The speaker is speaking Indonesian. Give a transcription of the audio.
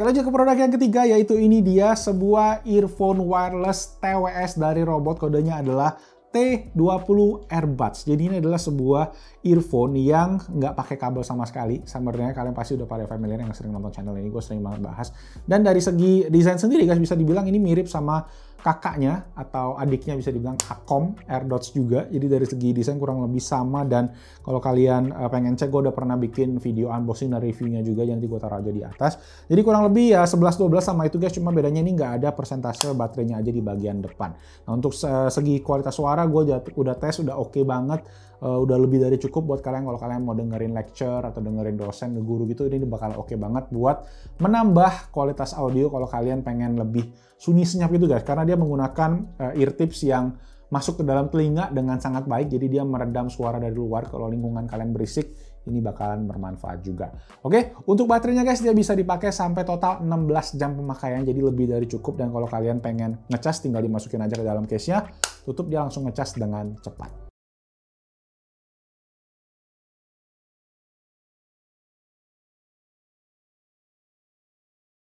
Oke lanjut ke produk yang ketiga yaitu ini dia sebuah earphone wireless TWS dari robot kodenya adalah T20 Airbuds. Jadi ini adalah sebuah earphone yang nggak pakai kabel sama sekali. Sebenarnya kalian pasti udah pada familiar yang sering nonton channel ini, gue sering banget bahas. Dan dari segi desain sendiri guys bisa dibilang ini mirip sama kakaknya atau adiknya bisa dibilang Akom AirDots juga. Jadi dari segi desain kurang lebih sama. Dan kalau kalian uh, pengen cek gue udah pernah bikin video unboxing dan reviewnya juga. Yang nanti gue taruh aja di atas. Jadi kurang lebih ya 11-12 sama itu guys. Cuma bedanya ini nggak ada persentase baterainya aja di bagian depan. Nah untuk segi kualitas suara gue udah tes udah oke okay banget. Uh, udah lebih dari cukup buat kalian. Kalau kalian mau dengerin lecture atau dengerin dosen guru gitu ini bakal oke okay banget buat menambah kualitas audio. Kalau kalian pengen lebih sunyi senyap gitu guys. Karena dia menggunakan uh, ear tips yang masuk ke dalam telinga dengan sangat baik jadi dia meredam suara dari luar kalau lingkungan kalian berisik ini bakalan bermanfaat juga. Oke, untuk baterainya guys dia bisa dipakai sampai total 16 jam pemakaian jadi lebih dari cukup dan kalau kalian pengen ngecas tinggal dimasukin aja ke dalam case-nya, tutup dia langsung ngecas dengan cepat.